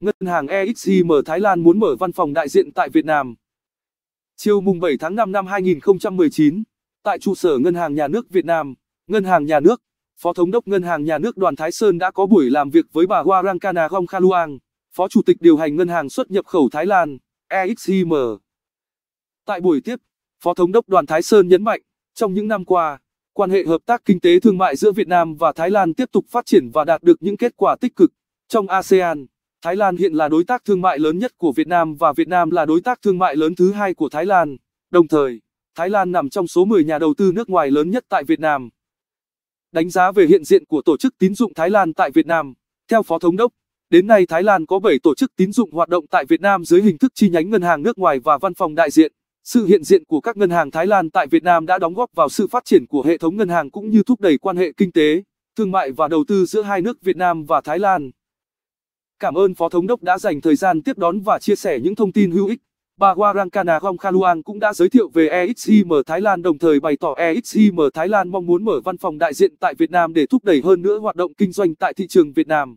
Ngân hàng EXIM Thái Lan muốn mở văn phòng đại diện tại Việt Nam. Chiều mùng 7 tháng 5 năm 2019, tại trụ sở Ngân hàng Nhà nước Việt Nam, Ngân hàng Nhà nước, Phó Thống đốc Ngân hàng Nhà nước Đoàn Thái Sơn đã có buổi làm việc với bà Warangkana Gongkhaluang, Phó Chủ tịch điều hành Ngân hàng xuất nhập khẩu Thái Lan, EXIM. Tại buổi tiếp, Phó Thống đốc Đoàn Thái Sơn nhấn mạnh, trong những năm qua, quan hệ hợp tác kinh tế thương mại giữa Việt Nam và Thái Lan tiếp tục phát triển và đạt được những kết quả tích cực. Trong ASEAN, Thái Lan hiện là đối tác thương mại lớn nhất của Việt Nam và Việt Nam là đối tác thương mại lớn thứ hai của Thái Lan. Đồng thời, Thái Lan nằm trong số 10 nhà đầu tư nước ngoài lớn nhất tại Việt Nam. Đánh giá về hiện diện của tổ chức tín dụng Thái Lan tại Việt Nam, theo Phó Thống đốc, đến nay Thái Lan có 7 tổ chức tín dụng hoạt động tại Việt Nam dưới hình thức chi nhánh ngân hàng nước ngoài và văn phòng đại diện. Sự hiện diện của các ngân hàng Thái Lan tại Việt Nam đã đóng góp vào sự phát triển của hệ thống ngân hàng cũng như thúc đẩy quan hệ kinh tế, thương mại và đầu tư giữa hai nước Việt Nam và Thái Lan. Cảm ơn Phó Thống đốc đã dành thời gian tiếp đón và chia sẻ những thông tin hữu ích. Bà Warangkana Gongkhaluang cũng đã giới thiệu về EXIM Thái Lan đồng thời bày tỏ EXIM Thái Lan mong muốn mở văn phòng đại diện tại Việt Nam để thúc đẩy hơn nữa hoạt động kinh doanh tại thị trường Việt Nam.